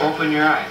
Open your eyes.